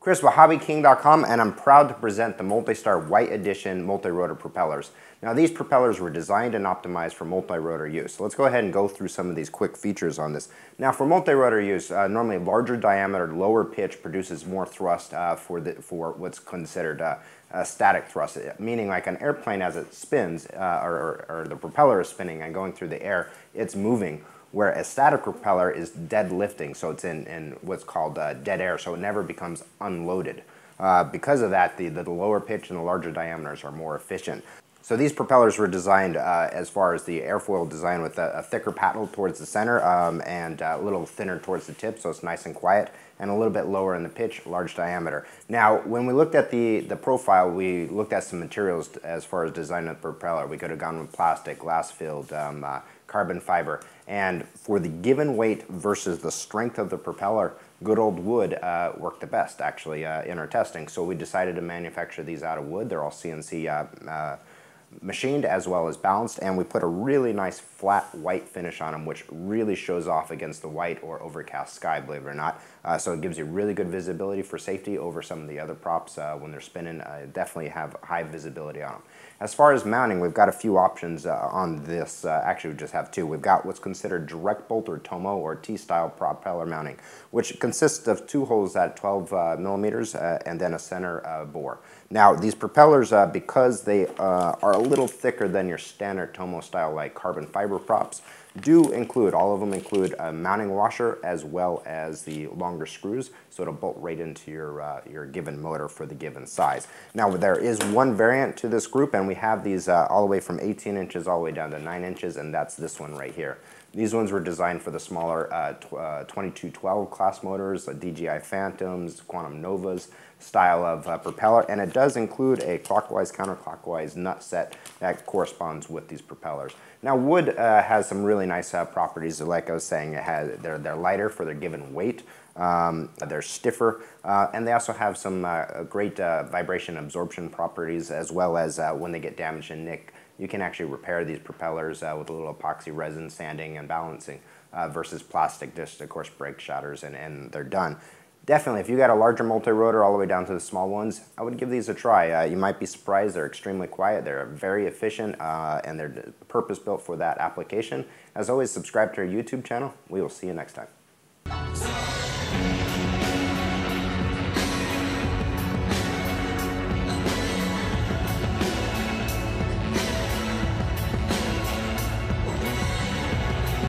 Chris and I'm proud to present the Multistar White Edition multi-rotor propellers. Now these propellers were designed and optimized for multi-rotor use. So let's go ahead and go through some of these quick features on this. Now for multi-rotor use, uh, normally larger diameter, lower pitch produces more thrust uh, for, the, for what's considered uh, static thrust, meaning like an airplane as it spins uh, or, or the propeller is spinning and going through the air, it's moving where a static propeller is dead lifting, so it's in, in what's called uh, dead air, so it never becomes unloaded. Uh, because of that, the, the lower pitch and the larger diameters are more efficient. So these propellers were designed uh, as far as the airfoil design with a, a thicker paddle towards the center um, and a little thinner towards the tip so it's nice and quiet and a little bit lower in the pitch, large diameter. Now, when we looked at the, the profile, we looked at some materials as far as design of the propeller. We could have gone with plastic, glass filled, um, uh, carbon fiber. And for the given weight versus the strength of the propeller, good old wood uh, worked the best actually uh, in our testing. So we decided to manufacture these out of wood. They're all CNC uh, uh, machined as well as balanced and we put a really nice flat white finish on them which really shows off against the white or overcast sky believe it or not. Uh, so it gives you really good visibility for safety over some of the other props uh, when they're spinning. Uh, definitely have high visibility on them as far as mounting we've got a few options uh, on this. Uh, actually we just have two. We've got what's considered direct bolt or T-Motor or T-style propeller mounting which consists of two holes at 12 uh, millimeters and then a center bore. Now these propellers because they are a little thicker than your standard T-Motor style like carbon fiber props do include, all of them include a mounting washer as well as the longer screws so it'll bolt right into your, uh, your given motor for the given size. Now there is one variant to this group and we have these uh, all the way from 18 inches all the way down to 9 inches and that's this one right here. These ones were designed for the smaller uh, uh, 2212 class motors, uh, DJI Phantoms, Quanum Novas style of uh, propeller, and it does include a clockwise counterclockwise nut set that corresponds with these propellers. Now wood uh, has some really nice uh, properties, like I was saying, it has, they're, they're lighter for their given weight, um, they're stiffer, uh, and they also have some uh, great uh, vibration absorption properties as well as when they get damaged and nick, you can actually repair these propellers uh, with a little epoxy resin sanding and balancing uh, versus plastic just of course break shatters and, and they're done. Definitely, if you got a larger multi-rotor all the way down to the small ones, I would give these a try. Uh, you might be surprised, they're extremely quiet, they're very efficient, uh, and they're purpose-built for that application. As always, subscribe to our YouTube channel. We will see you next time.